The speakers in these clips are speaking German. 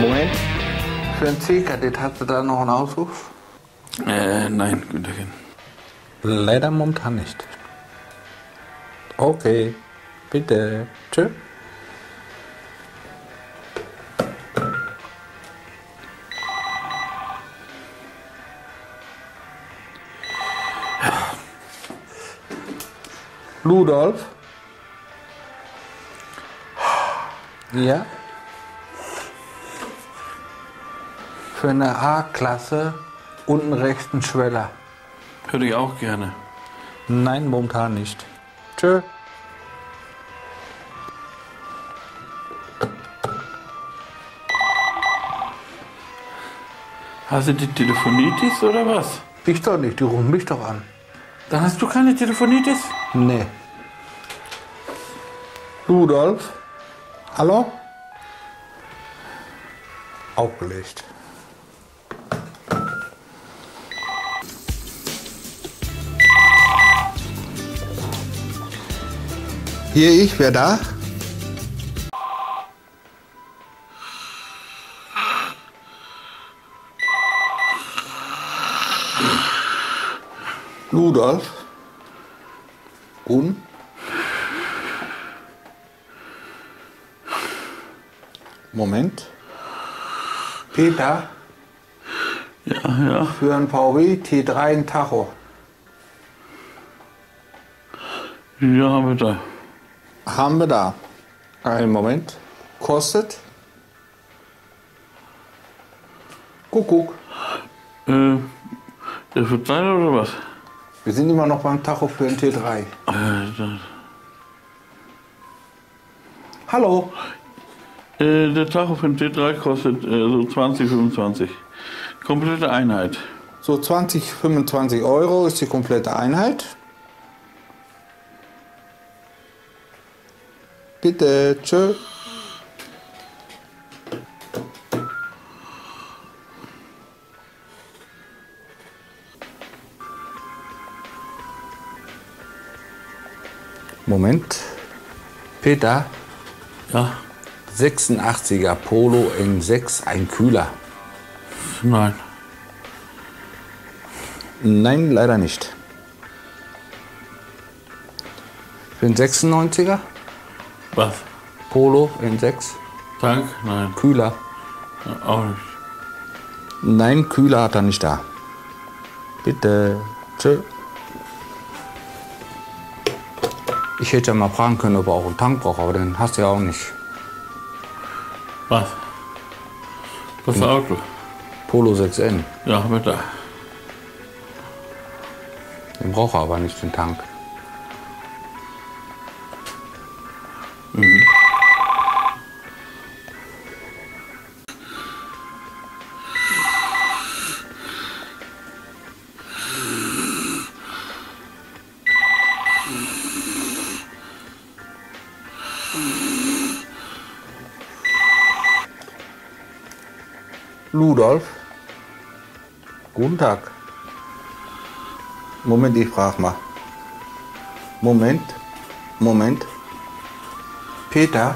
Moment. Für einen C-Kadett hast du da noch einen Ausruf? Äh, nein, Güterchen. Leider momentan nicht. Okay, bitte. Tschö. Rudolf? Ja? Für eine A-Klasse unten rechts ein Schweller. Hätte ich auch gerne. Nein, momentan nicht. Tschö. Hast du die Telefonitis oder was? Ich doch nicht, die rufen mich doch an. Dann hast du keine Telefonitis? Nee. Rudolf? Hallo? Aufgelegt. Hier ich, wer da? Rudolf? Und? Moment. Peter, Ja, ja. für ein VW T3 ein Tacho. Ja, bitte. Haben wir da. Einen Moment. Kostet? Kuckuck. Äh, der wird sein oder was? Wir sind immer noch beim Tacho für ein T3. Äh, das, Hallo. äh, der Tacho für den T3 kostet äh, so 20, 25. Komplette Einheit. So 20, 25 Euro ist die komplette Einheit. Bitte, tschö. Moment. Peter, Ja? 86er Polo N6, ein Kühler. Nein. Nein, leider nicht. Für den 96er Was? Polo N6, Tank? Nein. Kühler. Ja, Auch nicht. Nein, Kühler hat er nicht da. Bitte. Tschö. Ich hätte ja mal fragen können, ob er auch einen Tank braucht, aber den hast du ja auch nicht. Was? Was für Auto? Polo 6N. Ja, bitte. Den braucht er aber nicht, den Tank. Ludolf? Guten Tag. Moment, ich frage mal. Moment, Moment. Peter,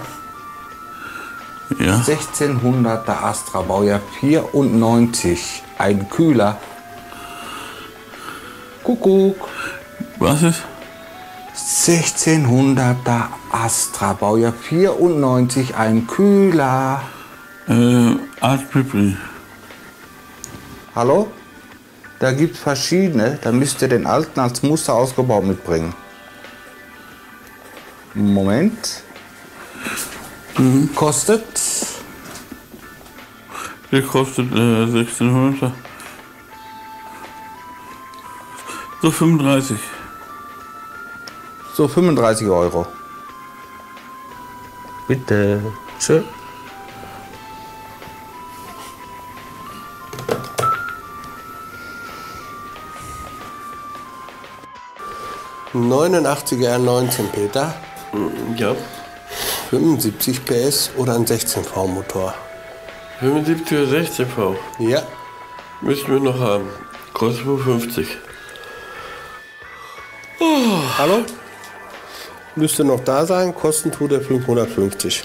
Ja? 1600er Astra, Baujahr 94, ein Kühler. Kuckuck. Was ist? 1600er Astra, Baujahr 94, ein Kühler. Äh, Art Pippri. Hallo? Da gibt es verschiedene, da müsst ihr den alten als Muster ausgebaut mitbringen. Moment. Mhm. Kostet? Der kostet äh, 1600. So 35. So 35 Euro. Bitte. Tschüss. 89er R19, Peter. Mm, ja. 75 PS oder ein 16V Motor? 75 oder 16V? Ja. Müssen wir noch haben. Kostet 50. Oh. Hallo? Müsste noch da sein. Kosten tut er 550.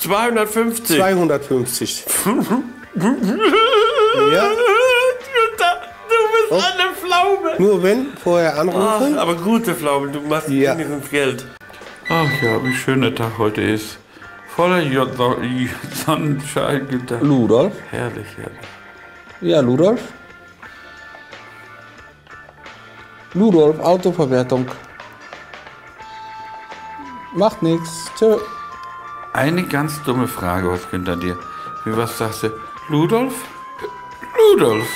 250. 250. ja. Du bist oh. an der Pflaume. nur wenn, vorher anrufen. Ach, aber gute Pflaume, du machst Ja. wenigstens Geld. Ach ja, wie schön der Tag heute ist. Voller Sonnenschein. Ludolf? Herrlich, herrlich. Ja, Ludolf? Ludolf, Autoverwertung. Macht nichts. Tschö. Eine ganz dumme Frage, was Günther dir? Wie was sagst du? Ludolf? Ludolf.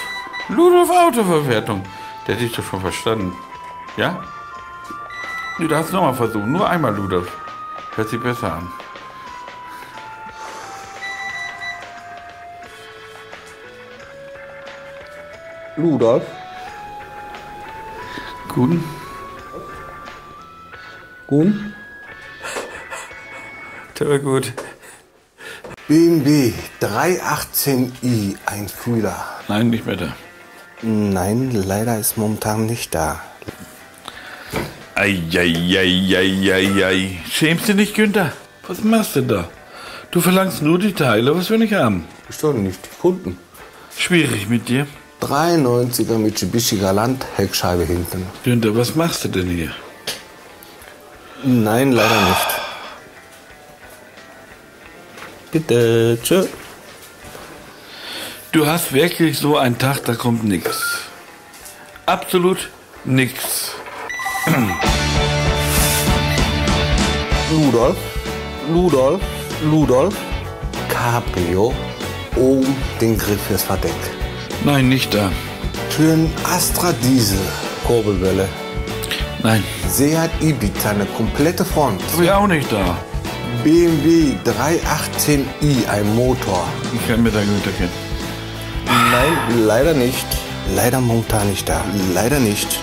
Ludolf Autoverwertung. Der hat dich doch schon verstanden. Ja? Du darfst nochmal versuchen. Nur einmal, Ludolf. Hört sich besser an. Ludolf? Guten? Gut? Der gut. BMW 318i, ein Fühler. Nein, nicht mehr da. Nein, leider ist momentan nicht da. Eieieiei. Schämst du dich, Günther? Was machst du da? Du verlangst nur die Teile, was wir nicht haben. Ist doch nicht die Kunden. Schwierig mit dir. 93er Mitsubishi Galant, Heckscheibe hinten. Günther, was machst du denn hier? Nein, leider nicht. Bitte, tschö. Du hast wirklich so einen Tag, da kommt nichts. Absolut nichts. Ludolf, Ludolf, Ludolf. Cabrio, oben den Griff fürs Verdeck. Nein, nicht da. Für einen Astra Diesel, Kurbelwelle. Nein, Seat Ibiza, eine komplette Front. habe ich auch nicht da. BMW 318i, ein Motor. Ich kann mir da Günther kennen. Nein, leider nicht. Leider momentan nicht da. Leider nicht.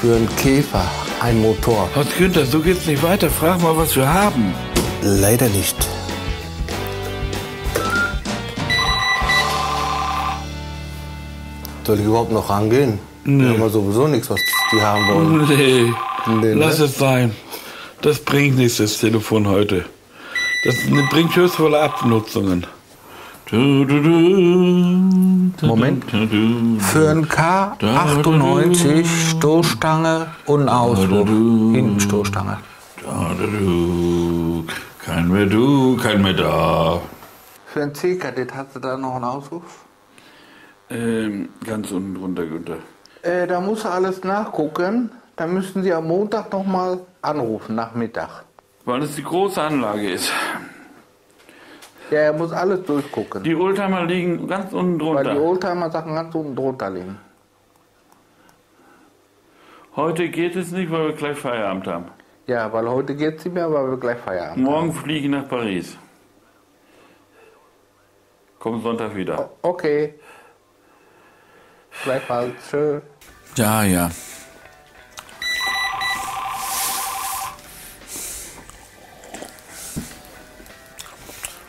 Für einen Käfer, ein Motor. Was, Günther, so geht's nicht weiter. Frag mal, was wir haben. Leider nicht. Soll ich überhaupt noch rangehen? Wir haben sowieso nichts, was die haben wollen. Nee, Nee, lass ne? es sein. Das bringt nichts, das Telefon heute. Das bringt höchst volle Abnutzungen. Moment. Für ein K98 Stoßstange und Auspuff. Hinten Stoßstange. Da, da. Kein mehr du, kein mehr da. Für ein C-Kadett hast du da noch einen Auspuff? Ähm, ganz unten drunter, Günther. Äh, da muss er alles nachgucken. Dann müssen Sie am Montag nochmal anrufen, Nachmittag. Weil es die große Anlage ist. Ja, er muss alles durchgucken. Die Oldtimer liegen ganz unten weil die drunter. Oldtimer-Sachen ganz unten drunter liegen. Heute geht es nicht, weil wir gleich Feierabend haben. Ja, weil heute geht's nicht mehr, weil wir gleich Feierabend Morgen fliege ich nach Paris. Komm Sonntag wieder. haben. Okay. Gleichfalls. Tschö. Ja, ja.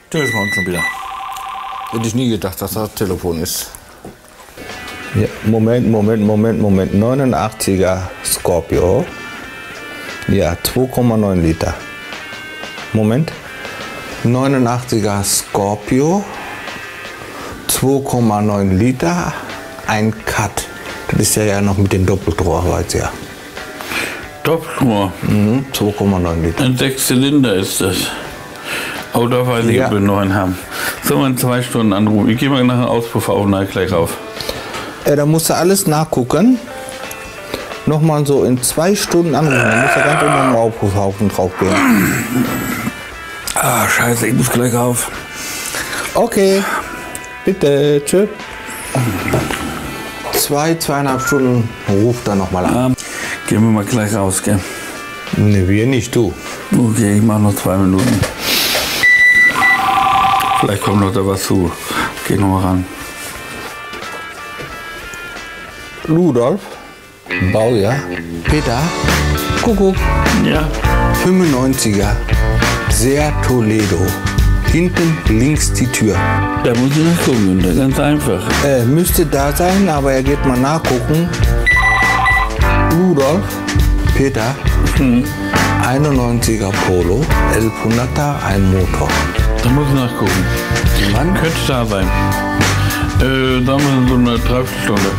Ist schon wieder. Hätte ich nie gedacht, dass das Telefon ist. Ja, Moment, Moment, Moment, Moment. 89er Scorpio. Ja, 2,9 Liter. Moment. 89er Scorpio. 2,9 Liter. Ein Cut. Das ist ja, ja noch mit dem Doppelrohr, weiß ja. Doppelrohr. Mhm, 2,9 Liter. Ein Sechszylinder ist das. Oh, da weiß ich, Ja. ob wir einen neuen haben. Sollen wir in zwei Stunden anrufen? Ich gehe mal nach dem Auspuff auf, nein, gleich auf. Äh, da musst du alles nachgucken. Nochmal so in zwei Stunden anrufen. Dann musst du ganz unten am Aufrufhaufen drauf gehen. Ah, scheiße, ich muss gleich auf. Okay. Bitte. Tschüss. Zwei, zweieinhalb Stunden ruf dann nochmal an. Ah, gehen wir mal gleich raus, gell? Ne, wir nicht, du. Okay, ich mache noch zwei Minuten. Vielleicht kommt noch da was zu. Geh noch mal ran. Ludolf. Baujahr. Peter. Kuckuck. Ja. 95er. Sehr Toledo. Hinten links die Tür. Da muss ich nachgucken. Ganz einfach. Äh, müsste da sein, aber er geht mal nachgucken. Rudolf, Peter, 91er Polo, 1100er, ein Motor. Da muss ich nachgucken. Wann? Könnte da sein. Äh, da haben wir so eine Dreiviertelstunde.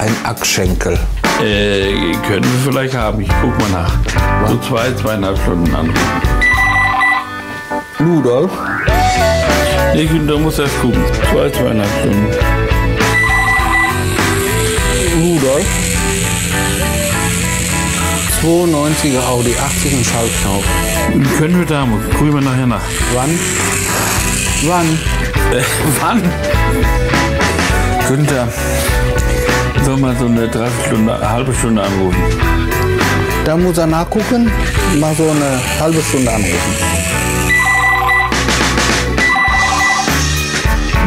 Ein Achsschenkel. Äh, können wir vielleicht haben. Ich guck mal nach. So zwei, zweieinhalb Stunden an. Ludolf, Nee, da muss erst gucken. Zwei, zweieinhalb Stunden. Rudolf. 92er Audi, 80 und Schaltknauf. Können wir da, gucken wir nachher nach. Wann? Wann? Äh, wann? Günther, soll mal so eine Dreiviertelstunde, eine halbe Stunde anrufen. Da muss er nachgucken, mal so eine halbe Stunde anrufen.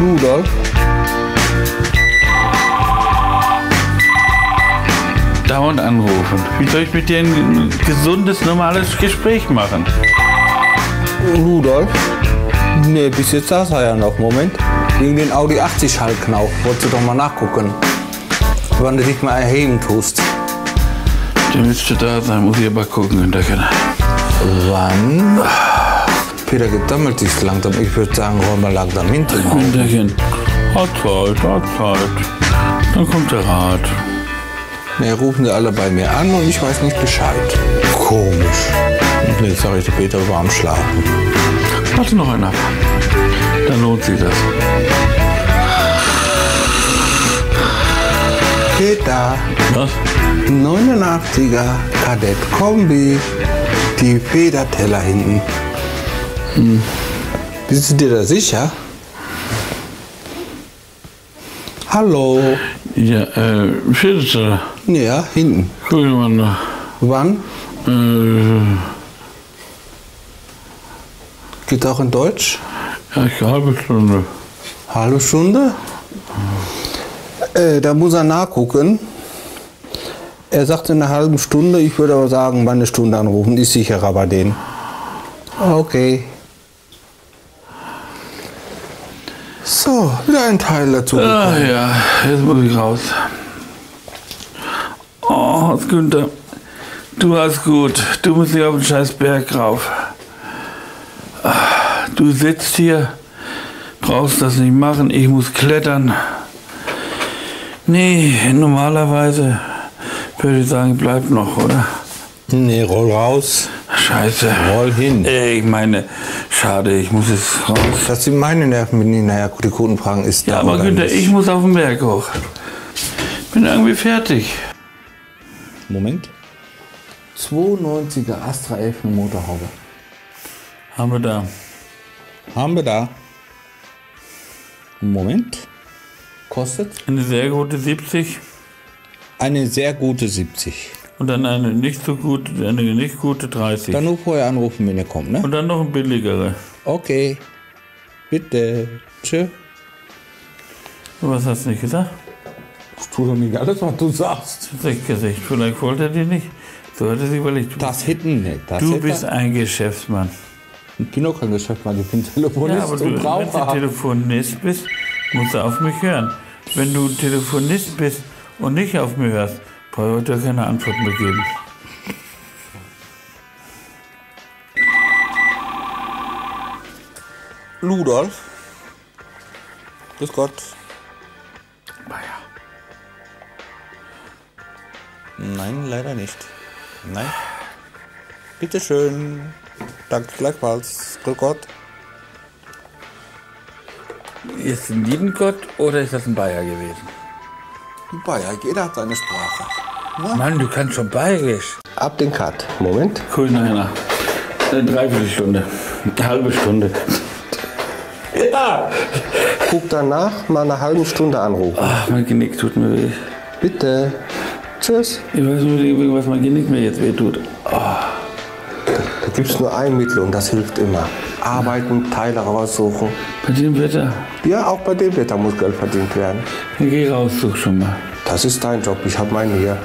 Rudolf, Dauernd anrufen. Wie soll ich mit dir ein gesundes, normales Gespräch machen? Rudolf. Nee, bis jetzt saß er ja noch. Moment. Wegen den Audi 80 Schaltknauf. Wolltest du doch mal nachgucken, wann du dich mal erheben tust. Der müsste da sein, muss ich aber gucken, Günterchen. Wann? Peter gedammelt sich langsam. Ich würde sagen, räum mal langsam hinten. Günterchen, hat Zeit, hat Zeit. Dann kommt der Rat. Ne, rufen sie alle bei mir an und ich weiß nicht Bescheid. Komisch. Und jetzt sage ich, der Peter war am Schlafen. Warte noch einer. Dann lohnt sich das. Peter, Was? 89er Kadett Kombi. Die Federteller hinten. Bist du dir da sicher? Hallo. Ja, äh, Viertel. Ja, hinten. Guck mal nach. Wann? Äh, Geht auch in Deutsch? ja, ich eine halbe Stunde. Halbe Stunde? Äh, da muss er nachgucken. Er sagte eine halbe Stunde, ich würde aber sagen, mal eine Stunde anrufen, ist sicherer bei denen. Okay. So, wieder ein Teil dazu. Ah ja, jetzt muss ich raus. Oh, Hans Günther, du hast gut. Du musst nicht auf den scheiß Berg rauf. Ah, Du sitzt hier, brauchst das nicht machen, ich muss klettern. Nee, normalerweise würde ich sagen, bleib noch, oder? Nee, roll raus. Scheiße. Roll hin. Ey, Ich meine, schade, ich muss jetzt raus. Dass die meine Nerven, wenn die nachher die Kunden fragen, ist Ja, da aber Günther, ich muss auf den Berg hoch. Bin irgendwie fertig. Moment. 92er Astra 11 eine Motorhaube. Haben wir da. Haben wir da. Moment. Kostet? Eine sehr gute 70 Eine sehr gute 70. und dann eine nicht so gute, eine nicht gute 30. Dann nur vorher anrufen, wenn ihr kommt, ne? und dann noch eine billigere. Okay. Bitte. Tschö. Was hast du nicht gesagt? Ich tue doch nicht alles, was du sagst. Gesicht. Vielleicht wollte er die nicht. So hat er sich überlegt. Du, Das hätten nicht. Das du hätte- bist ein Geschäftsmann. Ich bin auch kein Geschäftsmann, ich bin Telefonist Ja, aber du, und wenn du. Telefonist bist, musst du auf mich hören. Wenn du Telefonist bist und nicht auf mich hörst, brauche ich dir keine Antwort mehr geben. Ludolf. Grüß Gott. Bayer. Nein, leider nicht. Nein. Bitte schön. Danke gleichfalls. Grüß Gott. Ist ein lieben Gott oder ist das ein Bayer gewesen? Bayer, jeder hat seine Sprache. Mann, du kannst schon bayerisch. Ab den Cut. Moment. Cool, nachher nach. Eine Dreiviertelstunde. Eine halbe Stunde. Ja! Guck danach, mal eine halbe Stunde anrufen. Ach, mein Genick tut mir weh. Bitte. Tschüss. Ich weiß nicht, was mein Genick mir jetzt weh tut. Da gibt es nur ein Mittel und das hilft immer. Arbeiten, Teile raussuchen. Bei dem Wetter. Ja, auch bei dem Wetter muss Geld verdient werden. Dann geh raus, such schon mal. Das ist dein Job, ich habe meinen hier.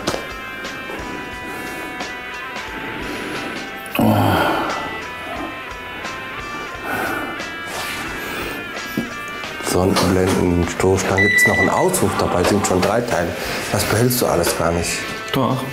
Sonnenblenden, Stoßstangen, gibt es noch einen Ausruf dabei, sind schon drei Teile. Das behältst du alles gar nicht. Doch.